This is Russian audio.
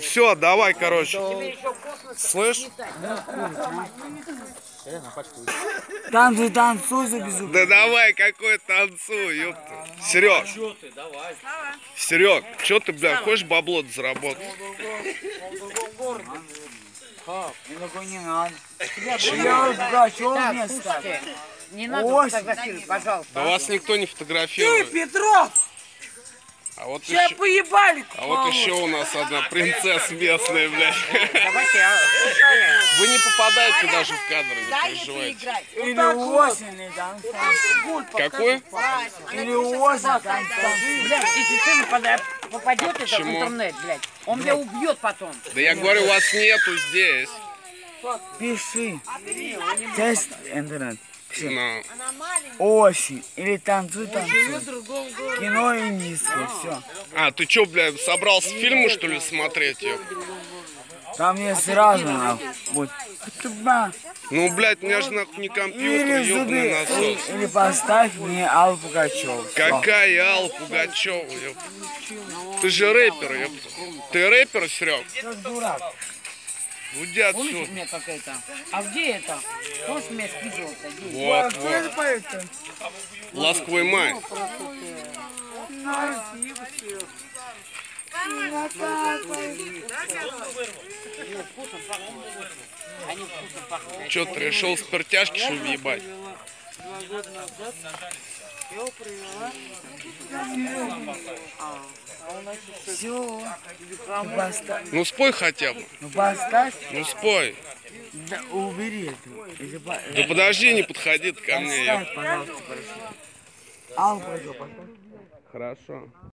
Все, давай, короче. Слышь? Танцуй, танцуй за безумие. Да давай, какой танцуй, ёпта. Серег. Серег, что ты, бля, хочешь бабло заработать? Я такой не надо. Я мне ставь. Не надо фотографировать, пожалуйста. Да вас никто не Ты, фотографирует. Петров, А вот тебя еще, поебали. а вот еще у нас одна принцесса местная, блядь. Давайте я... Вы не попадаете даже в кадр, не переживайте. Или осень, или танцуй. Какой? Или осень, танцуй. Блядь, если пода- попадет это в интернет, блядь, он меня убьет потом. Да я говорю, вас нету здесь. Пиши. Тест интернет. Ну, Осень. Или танцуй, танцуй. Кино индийское, все. А, ты что, бля, собрался фильмы, что ли, смотреть? Там мне сразу нахуй. Кутуба. Ну, блядь, у меня же нахуй не компьютер, Или ёбаный насос. Или поставь мне Аллу Пугачеву. Какая Алла Пугачева. Ты же рэпер, ёп. Ты рэпер, Серег? Как дурак. Уйди Помнишь у отсюда. меня как это? А где это? Помнишь, у меня списывался? Где? Вот, вот. Ласковый май. Они вкусно пахнут. Че, ты решил спиртяшки, что ли, ебать? Все. Ну поставь. Ну, спой хотя бы. Ну поставь. Ну, спой. Да убери это. Да подожди, не подходи ко мне. Поставь, пожалуйста, прошу. Поставь. Хорошо.